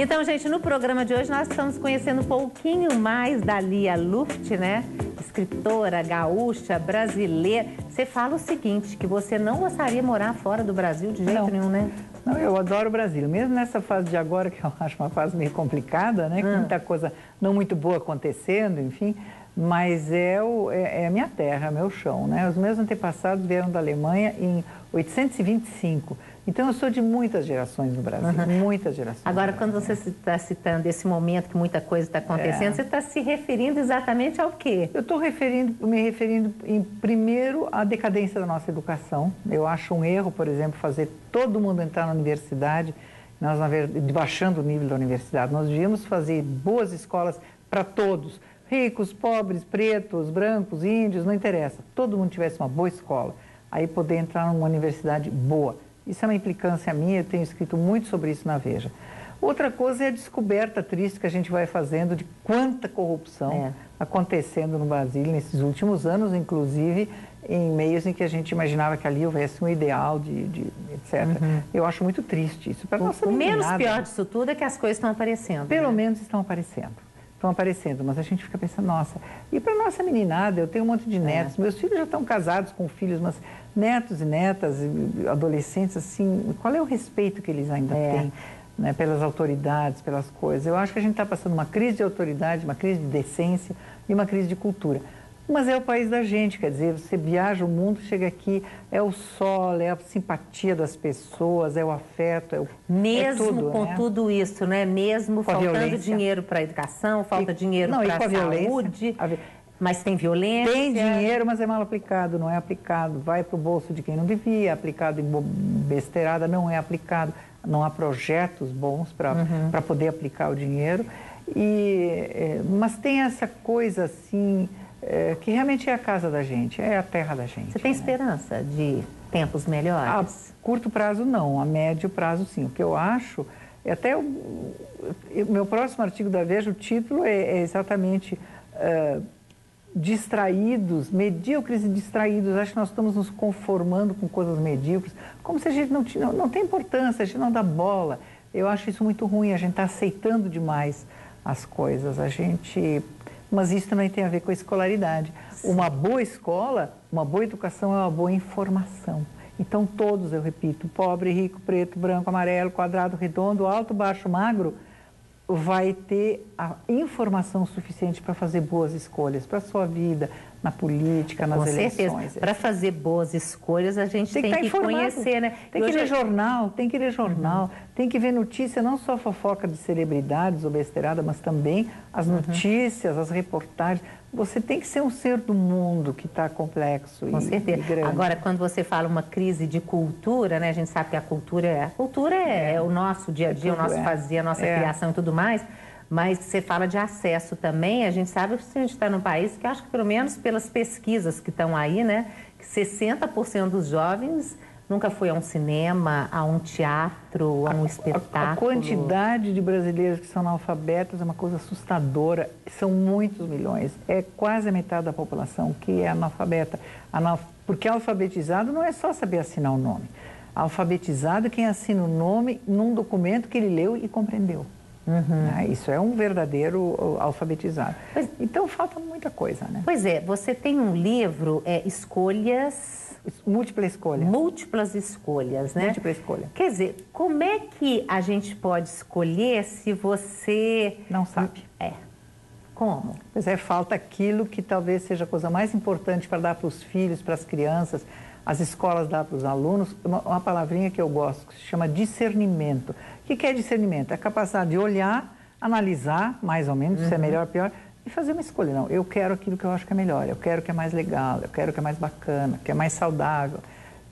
Então, gente, no programa de hoje nós estamos conhecendo um pouquinho mais da Lia Luft, né? Escritora, gaúcha, brasileira. Você fala o seguinte, que você não gostaria de morar fora do Brasil de jeito não. nenhum, né? Não, eu adoro o Brasil. Mesmo nessa fase de agora, que eu acho uma fase meio complicada, né? Com Hum. muita coisa não muito boa acontecendo, enfim. Mas é, o, é, é a minha terra, é meu chão, né? Os meus antepassados vieram da Alemanha em 825. Então, eu sou de muitas gerações no Brasil, muitas gerações. Agora, quando você está citando esse momento que muita coisa está acontecendo, É. você está se referindo exatamente ao quê? Eu estou referindo, me referindo, em primeiro, à decadência da nossa educação. Eu acho um erro, por exemplo, fazer todo mundo entrar na universidade, nós, na verdade, baixando o nível da universidade. Nós devíamos fazer boas escolas para todos, ricos, pobres, pretos, brancos, índios, não interessa. Todo mundo tivesse uma boa escola, aí poder entrar numa universidade boa. Isso é uma implicância minha, eu tenho escrito muito sobre isso na Veja. Outra coisa é a descoberta triste que a gente vai fazendo de quanta corrupção É. acontecendo no Brasil nesses últimos anos, inclusive em meios em que a gente imaginava que ali houvesse um ideal de, de etc. Eu acho muito triste isso. Para nossa Uhum. O menos pior disso tudo é que as coisas estão aparecendo. Pelo né? menos estão aparecendo. Estão aparecendo, mas a gente fica pensando, nossa. E para nossa meninada, eu tenho um monte É. de netos. Meus filhos já estão casados com filhos, mas netos e netas, adolescentes, assim, qual é o respeito que eles ainda É. têm? Né, pelas autoridades, pelas coisas. Eu acho que a gente está passando uma crise de autoridade, uma crise de decência e uma crise de cultura. Mas é o país da gente, quer dizer, você viaja o mundo, chega aqui, é o sol, é a simpatia das pessoas, é o afeto, é o Mesmo é tudo, com né? tudo isso, né? Mesmo Com faltando dinheiro para a educação, falta E- dinheiro não, para a saúde, A mas tem violência. Tem dinheiro, mas é mal aplicado, não é aplicado. Vai para o bolso de quem não devia, é aplicado em besteirada, não é aplicado. Não há projetos bons para Uhum. para poder aplicar o dinheiro. E, é, mas tem essa coisa assim, é, que realmente é a casa da gente, é a terra da gente. Você tem né? esperança de tempos A melhores? curto prazo não, a médio prazo sim. O que eu acho, é até o meu próximo artigo da Veja, o título é, é exatamente eh, distraídos, medíocres e distraídos. Acho que nós estamos nos conformando com coisas medíocres, como se a gente não, não, não tem importância, a gente não dá bola. Eu acho isso muito ruim, a gente está aceitando demais as coisas. A gente. Mas isso também tem a ver com a escolaridade. Uma boa escola, uma boa educação é uma boa informação. Então, todos, eu repito, pobre, rico, preto, branco, amarelo, quadrado, redondo, alto, baixo, magro, vai ter a informação suficiente para fazer boas escolhas para a sua vida, na política, nas Com eleições. certeza. Para fazer boas escolhas, a gente tem, Tem que estar que conhecer, né? Tem que ler jornal, tem que ler jornal, tem que ver notícia, não só fofoca de celebridades ou besteirada, mas também as Uhum. notícias, as reportagens. Você tem que ser um ser do mundo que está complexo Com e, certeza. e grande. Agora, quando você fala uma crise de cultura, né? A gente sabe que a cultura é, a cultura é, é o nosso dia a dia, o tudo, nosso é. fazer, a nossa É. criação e tudo mais. Mas você fala de acesso também, a gente sabe que a gente está num país que acho que pelo menos pelas pesquisas que estão aí, né? Que 60% dos jovens nunca foi a um cinema, a um teatro, a um espetáculo. A, quantidade de brasileiros que são analfabetos é uma coisa assustadora. São muitos milhões. É quase a metade da população que é analfabeta. Analf... Porque alfabetizado não é só saber assinar o nome. Alfabetizado é quem assina o nome num documento que ele leu e compreendeu. Né? Isso é um verdadeiro uh, alfabetizado. Pois- Então falta muita coisa, né? Pois é, você tem um livro, é, Escolhas, Múltipla escolha. Múltiplas Escolhas, né? Múltipla escolha. Quer dizer, como é que a gente pode escolher se você. Não sabe. É. Como? Pois é, falta aquilo que talvez seja a coisa mais importante para dar para os filhos, para as crianças, as escolas dar para os alunos, uma, uma palavrinha que eu gosto, que se chama discernimento. O que, que é discernimento? É a capacidade de olhar, analisar, mais ou menos, se é melhor ou pior, e fazer uma escolha. Não, eu quero aquilo que eu acho que é melhor, eu quero que é mais legal, eu quero que é mais bacana, que é mais saudável,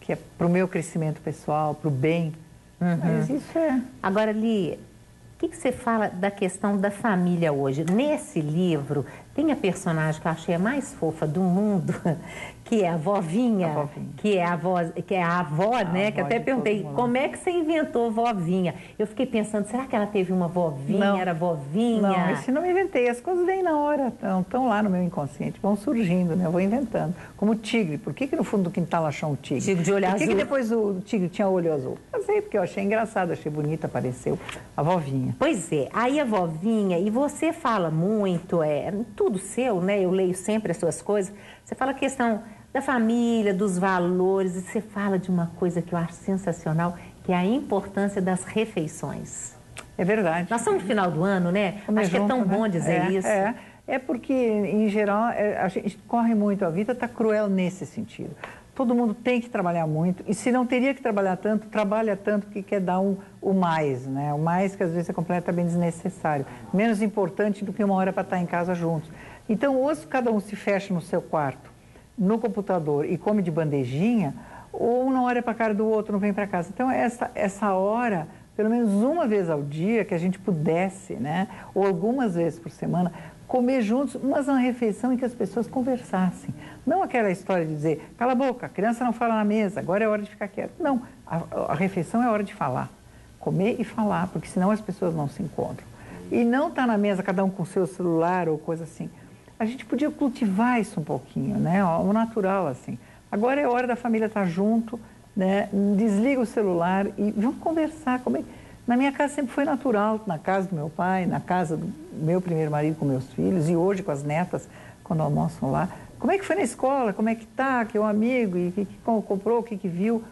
que é para o meu crescimento pessoal, para o bem. Mas isso é... Agora, Li, o que, que você fala da questão da família hoje? Nesse livro Tem a personagem que eu achei a mais fofa do mundo, que é a vovinha, a vovinha. que é a voz, que é a avó, a né? Avó que até perguntei, como é que você inventou vovinha? Eu fiquei pensando, será que ela teve uma vovinha, não, era vovinha? Não, isso não inventei, as coisas vêm na hora, estão lá no meu inconsciente, vão surgindo, né? Eu vou inventando. Como o tigre, por que, que no fundo do quintal achou um tigre? Tigre de olho por azul. Por que, que depois o tigre tinha olho azul? Eu sei, porque eu achei engraçado, achei bonita, apareceu a vovinha. Pois é, aí a vovinha, e você fala muito, é tudo seu, né? Eu leio sempre as suas coisas, você fala a questão da família, dos valores, e você fala de uma coisa que eu acho sensacional, que é a importância das refeições. É verdade. Nós estamos no final do ano, né? Comer acho junto, que é tão né? bom dizer é, isso. É. é porque, em geral, é, a gente corre muito, a vida está cruel nesse sentido. Todo mundo tem que trabalhar muito, e se não teria que trabalhar tanto, trabalha tanto porque quer dar um, o mais, né? O mais que às vezes é completamente desnecessário. Menos importante do que uma hora para estar em casa juntos. Então, ou cada um se fecha no seu quarto, no computador e come de bandejinha, ou não olha para a cara do outro, não vem para casa. Então, essa, essa hora, pelo menos uma vez ao dia, que a gente pudesse, né, ou algumas vezes por semana, comer juntos, mas uma refeição em que as pessoas conversassem. Não aquela história de dizer, cala a boca, a criança não fala na mesa, agora é hora de ficar quieto. Não, a, a refeição é hora de falar. Comer e falar, porque senão as pessoas não se encontram. E não estar tá na mesa, cada um com seu celular ou coisa assim a gente podia cultivar isso um pouquinho, né? O natural, assim. Agora é hora da família estar junto, né? Desliga o celular e vamos conversar. Como é... Na minha casa sempre foi natural, na casa do meu pai, na casa do meu primeiro marido com meus filhos e hoje com as netas, quando almoçam lá. Como é que foi na escola? Como é que tá? Que é um amigo? E que, que comprou? O que, que viu?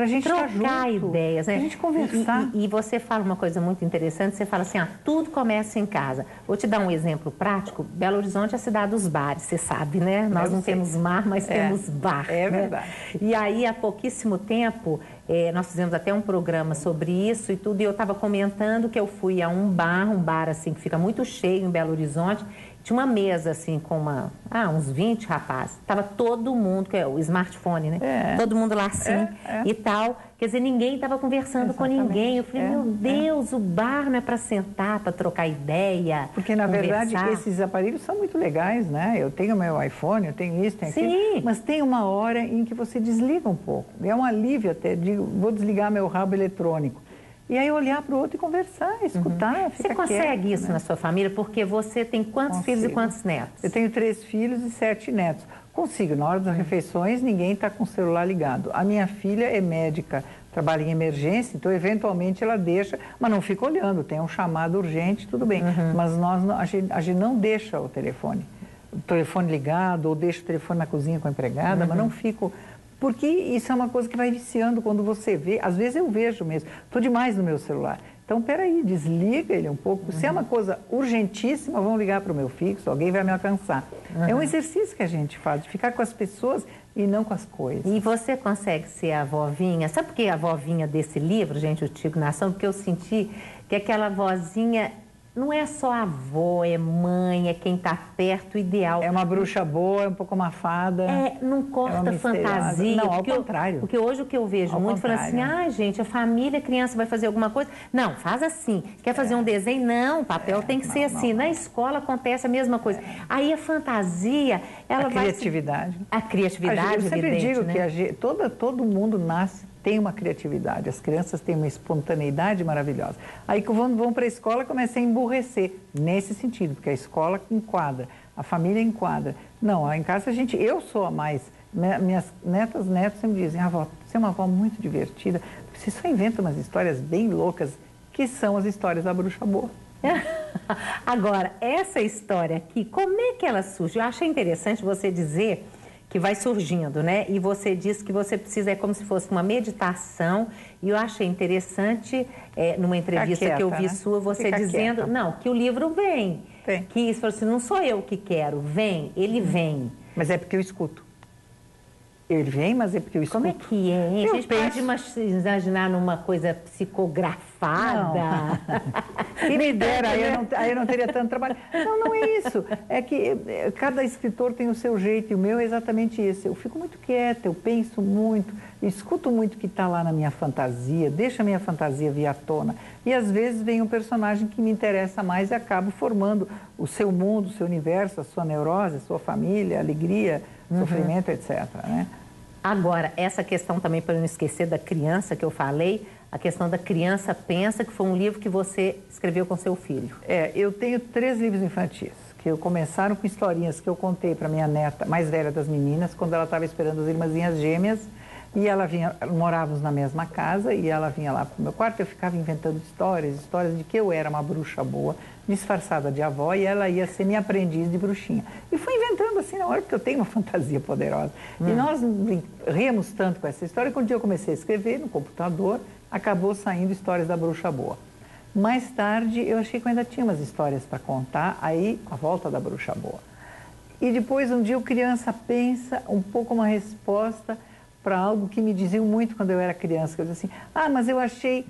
Para a gente trocar junto, ideias, né? Para a gente conversar. E, e, e, você fala uma coisa muito interessante, você fala assim, ah, tudo começa em casa. Vou te dar um exemplo prático. Belo Horizonte é a cidade dos bares, você sabe, né? Nós Eu não sei. temos mar, mas é, temos bar. É né? verdade. E aí, há pouquíssimo tempo, é, nós fizemos até um programa sobre isso e tudo, e eu estava comentando que eu fui a um bar, um bar assim que fica muito cheio em Belo Horizonte, tinha uma mesa assim com uma, ah, uns 20 rapazes. Tava todo mundo, que é o smartphone, né? É. Todo mundo lá assim é, é. e tal. Quer dizer, ninguém estava conversando Exatamente. com ninguém. Eu falei, é, meu é. Deus, o bar não é para sentar, para trocar ideia. Porque, na conversar. verdade, esses aparelhos são muito legais, né? Eu tenho meu iPhone, eu tenho isso, tenho Sim. aquilo. Mas tem uma hora em que você desliga um pouco. É um alívio até. Digo, vou desligar meu rabo eletrônico. E aí olhar para o outro e conversar, escutar, uhum. Você consegue quieto, isso né? na sua família? Porque você tem quantos Consigo. filhos e quantos netos? Eu tenho três filhos e sete netos. Consigo, na hora das refeições ninguém está com o celular ligado. A minha filha é médica, trabalha em emergência, então eventualmente ela deixa, mas não fica olhando, tem um chamado urgente, tudo bem. Uhum. Mas nós, a gente, a gente não deixa o telefone, o telefone ligado ou deixa o telefone na cozinha com a empregada, uhum. mas não fico porque isso é uma coisa que vai viciando quando você vê. Às vezes eu vejo mesmo, estou demais no meu celular. Então, peraí, desliga ele um pouco. Uhum. Se é uma coisa urgentíssima, vão ligar para o meu fixo, alguém vai me alcançar. Uhum. É um exercício que a gente faz, de ficar com as pessoas e não com as coisas. E você consegue ser a vovinha? Sabe por que a vovinha desse livro, gente, o Tico Nação? Porque eu senti que aquela vozinha não é só avó, é mãe, é quem está perto, ideal. É uma bruxa boa, é um pouco uma fada. É, não corta é fantasia. Não, ao contrário. Eu, porque hoje o que eu vejo ao muito, falando assim, ah, gente, a família, a criança vai fazer alguma coisa. Não, faz assim. Quer fazer é. um desenho? Não, o papel é, tem que não, ser assim. Não, Na escola acontece a mesma coisa. É. Aí a fantasia, ela a vai... Criatividade. Se... A criatividade. Eu sempre evidente, digo né? que a, todo, todo mundo nasce tem uma criatividade, as crianças têm uma espontaneidade maravilhosa. Aí quando vão para a escola começam a emburrecer, nesse sentido, porque a escola enquadra, a família enquadra. Não, em casa a gente, eu sou a mais, minhas netas, netos sempre dizem, avó, você é uma avó muito divertida, você só inventa umas histórias bem loucas, que são as histórias da bruxa boa. Agora, essa história aqui, como é que ela surge? Eu achei interessante você dizer que vai surgindo, né? E você diz que você precisa, é como se fosse uma meditação. E eu achei interessante, é, numa entrevista quieta, que eu vi né? sua, você Fica dizendo, quieta. não, que o livro vem. Tem. Que isso, assim, não sou eu que quero, vem, ele hum. vem. Mas é porque eu escuto. Ele vem, mas é porque eu escuto. Como é que é? Eu a gente penso- pode imaginar numa coisa psicografada. Se me dera, aí eu, não, aí eu não teria tanto trabalho. Não, não é isso. É que eh, cada escritor tem o seu jeito e o meu é exatamente esse. Eu fico muito quieta, eu penso muito, escuto muito o que está lá na minha fantasia, deixo a minha fantasia vir à tona. E às vezes vem um personagem que me interessa mais e acabo formando o seu mundo, o seu universo, a sua neurose, a sua família, a alegria, sofrimento, etc. Né? Agora, essa questão também, para não esquecer da criança que eu falei, a questão da criança pensa, que foi um livro que você escreveu com seu filho. É, eu tenho três livros infantis, que eu começaram com historinhas que eu contei para minha neta, mais velha das meninas, quando ela estava esperando as irmãzinhas gêmeas, e ela vinha, morávamos na mesma casa, e ela vinha lá para o meu quarto, eu ficava inventando histórias, histórias de que eu era uma bruxa boa, disfarçada de avó, e ela ia ser minha aprendiz de bruxinha. E fui inventando assim na hora, porque eu tenho uma fantasia poderosa. E nós ríamos tanto com essa história, que um dia eu comecei a escrever no computador, acabou saindo histórias da bruxa boa. Mais tarde, eu achei que eu ainda tinha umas histórias para contar, aí a volta da bruxa boa. E depois, um dia, o criança pensa um pouco uma resposta para algo que me diziam muito quando eu era criança. Que eu dizia assim, ah, mas eu achei,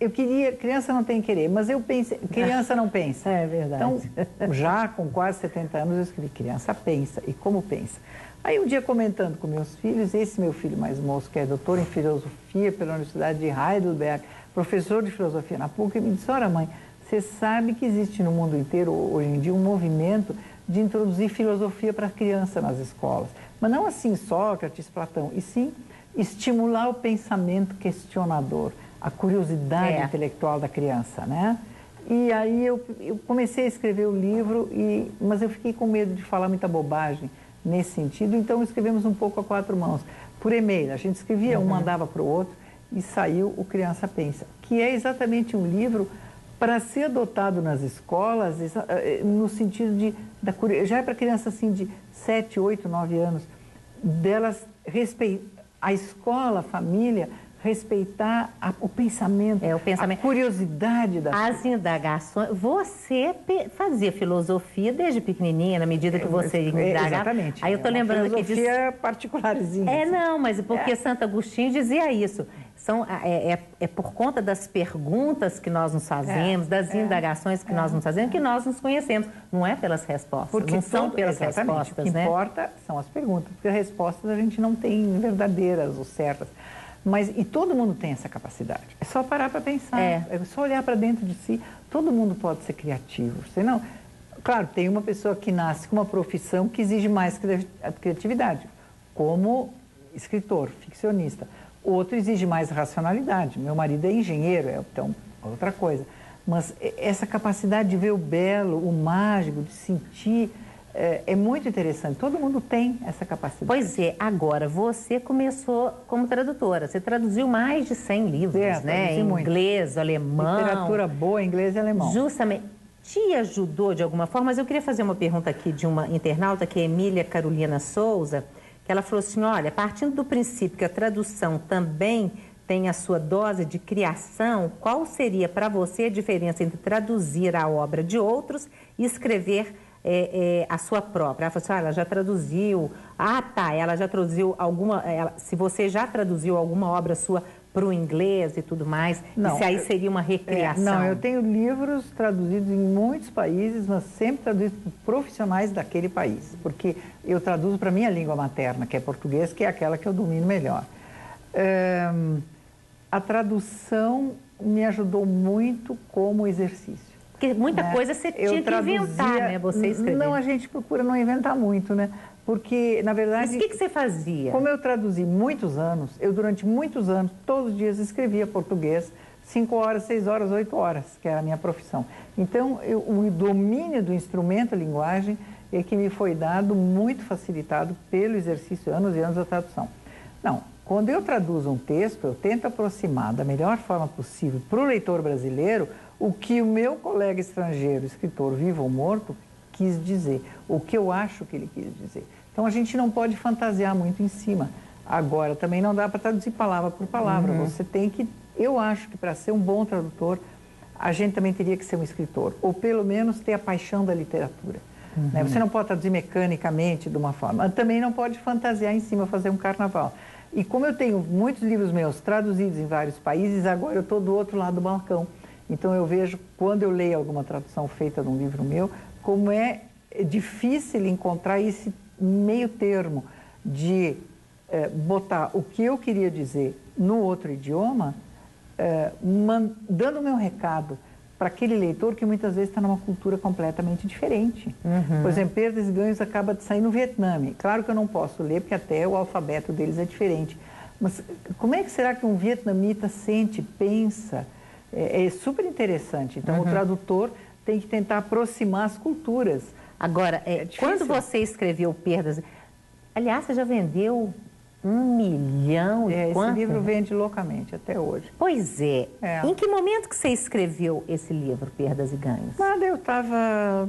eu queria, criança não tem querer, mas eu pensei, criança não pensa. É verdade. Então, já com quase 70 anos, eu escrevi, criança pensa, e como pensa? Aí um dia comentando com meus filhos, esse meu filho mais moço, que é doutor em filosofia pela Universidade de Heidelberg, professor de filosofia na PUC, me disse, ora mãe, você sabe que existe no mundo inteiro, hoje em dia, um movimento de introduzir filosofia para a criança nas escolas. Mas não assim Sócrates, Platão, e sim estimular o pensamento questionador, a curiosidade É. intelectual da criança, né? E aí eu, eu comecei a escrever o livro, e, mas eu fiquei com medo de falar muita bobagem nesse sentido, então escrevemos um pouco a quatro mãos, por e-mail. A gente escrevia, um mandava para o outro e saiu o Criança Pensa, que é exatamente um livro para ser adotado nas escolas, eh, no sentido de, da, já é para criança assim de 7, 8, 9 anos, delas respeitar, a escola, a família, respeitar a- o pensamento, É, o pensamento. a curiosidade da As indagações. Você fazia filosofia desde pequenininha, na medida que você É, indagava. Exatamente. Aí eu tô É lembrando aqui disso. filosofia particularzinha. É, assim. não, mas porque Santo Agostinho dizia isso. São, é, é- é por conta das perguntas que nós nos fazemos, É, das é, indagações que nós nos fazemos, que nós nos conhecemos. Não é pelas respostas. Porque não são todo- pelas exatamente, respostas, O que né? importa são as perguntas, porque as respostas a gente não tem verdadeiras ou certas. Mas, e todo mundo tem essa capacidade. É só parar para pensar, É. é. só olhar para dentro de si. Todo mundo pode ser criativo. Senão, claro, tem uma pessoa que nasce com uma profissão que exige mais cri- criatividade, como escritor, ficcionista. Outro exige mais racionalidade. Meu marido é engenheiro, é então outra coisa. Mas essa capacidade de ver o belo, o mágico, de sentir, é, é muito interessante. Todo mundo tem essa capacidade. Pois é, agora, você começou como tradutora. Você traduziu mais de 100 livros, É, né? Em muito. inglês, alemão. Literatura boa, inglês e alemão. Justamente. Te ajudou de alguma forma? Mas eu queria fazer uma pergunta aqui de uma internauta, que é Emília Carolina Souza, que ela falou assim: olha, partindo do princípio que a tradução também tem a sua dose de criação, qual seria para você a diferença entre traduzir a obra de outros e escrever é, é, a sua própria? Ela falou assim: ah, ela já traduziu. Ah, tá, ela já traduziu alguma. ela- se você já traduziu alguma obra sua para o inglês e tudo mais, Não, isso aí seria uma É, recriação. não, eu tenho livros traduzidos em muitos países, mas sempre traduzidos por profissionais daquele país, porque eu traduzo para a minha língua materna, que é português, que é aquela que eu domino melhor. A tradução me ajudou muito como exercício. Porque muita né? coisa você Eu tinha que traduzia- inventar, né? Você escrever. Não, a gente procura não inventar muito, né? Porque, na verdade... Mas o que, que você fazia? Como eu traduzi muitos anos, eu durante muitos anos, todos os dias escrevia português, 5 horas, 6 horas, 8 horas, que era a minha profissão. Então, eu- o domínio do instrumento, linguagem, é que me foi dado muito facilitado pelo exercício, anos e anos da tradução. Não, quando eu traduzo um texto, eu tento aproximar da melhor forma possível para o leitor brasileiro o que o meu colega estrangeiro, escritor vivo ou morto, quis dizer, o que eu acho que ele quis dizer. Então a gente não pode fantasiar muito em cima. Agora, também não dá para traduzir palavra por palavra. Você tem que. Eu acho que para ser um bom tradutor, a gente também teria que ser um escritor, ou pelo menos ter a paixão da literatura. Uhum. Né? Você não pode traduzir mecanicamente de uma forma. Também não pode fantasiar em cima, fazer um carnaval. E como eu tenho muitos livros meus traduzidos em vários países, agora eu estou do outro lado do balcão. Então eu vejo, quando eu leio alguma tradução feita de um livro meu, como é difícil encontrar esse meio termo de é, botar o que eu queria dizer no outro idioma, é, dando o meu recado para aquele leitor que muitas vezes está numa cultura completamente diferente. Uhum. Por exemplo, Perdas e Ganhos acaba de sair no Vietnã. Claro que eu não posso ler, porque até o alfabeto deles é diferente. Mas como é que será que um vietnamita sente, pensa? É, é super interessante. Então, uhum. o tradutor tem que tentar aproximar as culturas. Agora, é, é quando você escreveu Perdas... Aliás, você já vendeu um milhão e é, Esse livro vende loucamente até hoje. Pois é. é. Em que momento que você escreveu esse livro, Perdas e Ganhos? Nada, eu estava...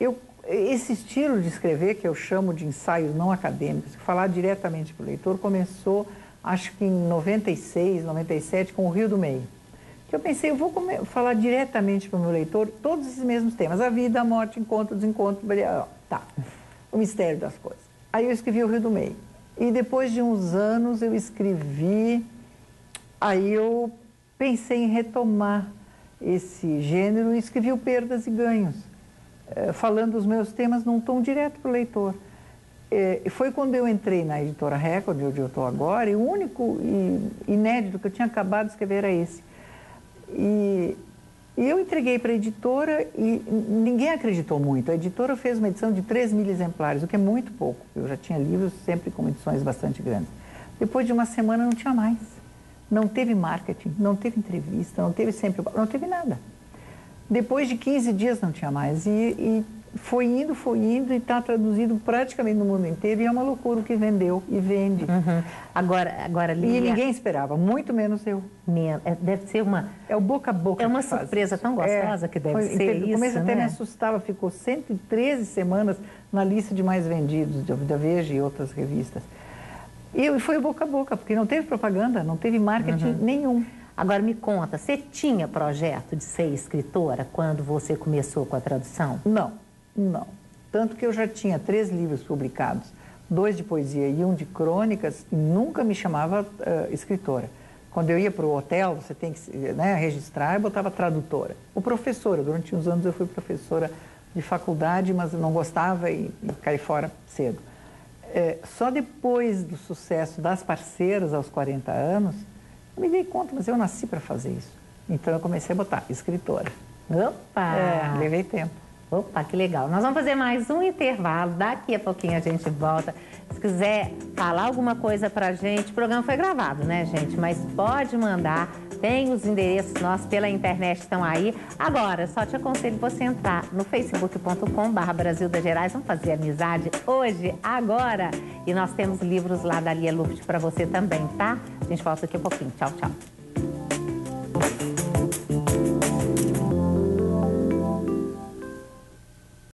Eu, esse estilo de escrever, que eu chamo de ensaios não acadêmicos, falar diretamente para o leitor, começou, acho que em 96, 97, com o Rio do Meio. Que eu pensei, eu vou falar diretamente para o meu leitor todos esses mesmos temas. A vida, a morte, encontro, desencontro, tá. O mistério das coisas. Aí eu escrevi o Rio do Meio. E depois de uns anos eu escrevi, aí eu pensei em retomar esse gênero e escrevi o Perdas e Ganhos, eh, falando os meus temas num tom direto para o leitor. Eh, foi quando eu entrei na editora Record, onde eu estou agora, e o único inédito que eu tinha acabado de escrever era esse. E e eu entreguei para a editora e ninguém acreditou muito. A editora fez uma edição de 3 mil exemplares, o que é muito pouco. Eu já tinha livros sempre com edições bastante grandes. Depois de uma semana não tinha mais. Não teve marketing, não teve entrevista, não teve sempre, não teve nada. Depois de 15 dias não tinha mais. E, e foi indo, foi indo e está traduzido praticamente no mundo inteiro e é uma loucura o que vendeu e vende. Uhum. Agora, agora E ninguém esperava, muito menos eu. É, deve ser uma... É o boca a boca É uma surpresa faz. tão gostosa é, que deve foi, ser No começo até né? me assustava, ficou 113 semanas na lista de mais vendidos da Veja e outras revistas. E foi boca a boca, porque não teve propaganda, não teve marketing uhum. nenhum. Agora me conta, você tinha projeto de ser escritora quando você começou com a tradução? Não. Não. Tanto que eu já tinha três livros publicados, dois de poesia e um de crônicas, e nunca me chamava uh, escritora. Quando eu ia para o hotel, você tem que né, registrar, eu botava tradutora. Ou professora, durante uns anos eu fui professora de faculdade, mas não gostava e, e caí fora cedo. É, só depois do sucesso das parceiras aos 40 anos, eu me dei conta, mas eu nasci para fazer isso. Então eu comecei a botar escritora. Opa! É, levei tempo. Opa, que legal. Nós vamos fazer mais um intervalo. Daqui a pouquinho a gente volta. Se quiser falar alguma coisa pra gente, o programa foi gravado, né, gente? Mas pode mandar. Tem os endereços nossos pela internet estão aí. Agora, só te aconselho você entrar no facebook.com/barra Brasil das Gerais. Vamos fazer amizade hoje, agora. E nós temos livros lá da Lia Luft para você também, tá? A gente volta daqui a pouquinho. Tchau, tchau.